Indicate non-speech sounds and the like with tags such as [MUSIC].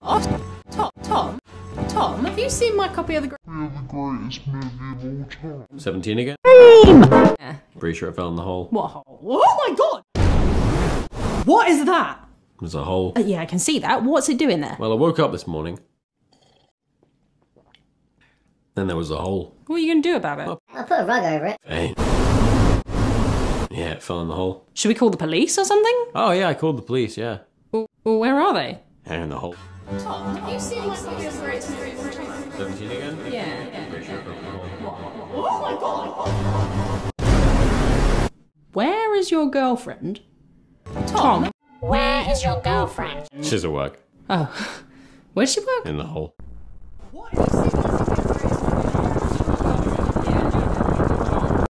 Tom, Tom, Tom, Tom, have you seen my copy of the? Gr- greatest movie of all time. 17 again? Yeah. Pretty sure it fell in the hole. What hole? Oh my god! What is that? There's a hole. Uh, yeah, I can see that. What's it doing there? Well, I woke up this morning. Then there was a hole. What are you gonna do about it? I'll put a rug over it. Hey. Yeah, it fell in the hole. Should we call the police or something? Oh, yeah, I called the police, yeah. Well, well, where are they? Yeah, in the hole. Tom, have you seen my copy of the greatest movie of all time? 17 again? Yeah, yeah. Pretty sure it fell in the hole. Oh my god! Where is your girlfriend? Tom. Where is your girlfriend? She's at work. Oh, [LAUGHS] Where's she work? In the hole.